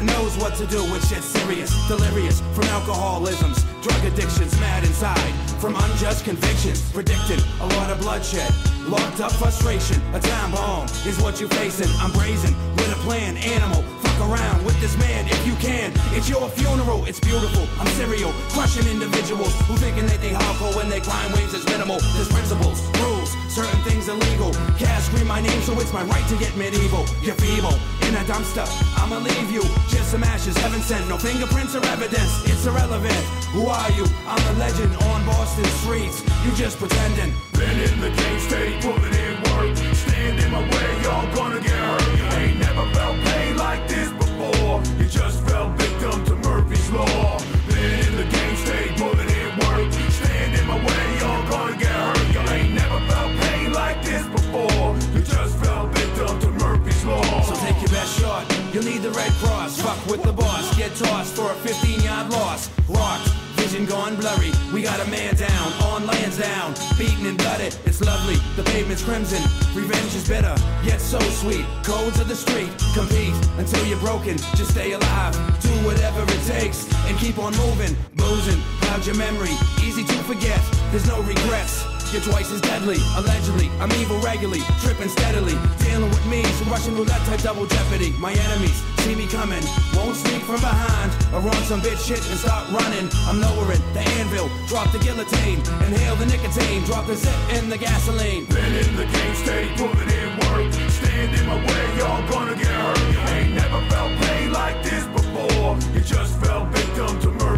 knows what to do when shit's serious. Delirious from alcoholisms, drug addictions, mad inside. From unjust convictions, predicting a lot of bloodshed. Locked up frustration, a time bomb is what you're facing. I'm brazen with a plan, animal. Fuck around with this man if you can. It's your funeral, it's beautiful. I'm serial, crushing individuals who thinking that they hardcore when they crime waves is minimal. This things illegal. Cash scream my name, so it's my right to get medieval. You're feeble in a dumpster. I'ma leave you just some ashes, heaven sent. No fingerprints or evidence, it's irrelevant. Who are you? I'm a legend on Boston streets. You just pretending. Been in the game, steady putting You'll need the Red Cross. Fuck with the boss. Get tossed for a 15 yard loss. Rocked. Vision gone blurry. We got a man down. On lands down. Beaten and blooded. It's lovely. The pavement's crimson. Revenge is bitter. Yet so sweet. Codes of the street. Compete until you're broken. Just stay alive. Do whatever it takes. And keep on moving. Boozing. Cloud your memory. Easy to forget. There's no regrets. You're twice as deadly, allegedly. I'm evil regularly, tripping steadily. Dealing with me, Russian roulette type double jeopardy. My enemies see me coming, won't sneak from behind. Or on some bitch shit and start running. I'm lowering the anvil, drop the guillotine. Inhale the nicotine, drop the zip in the gasoline. Been in the game, steady putting in work. Stand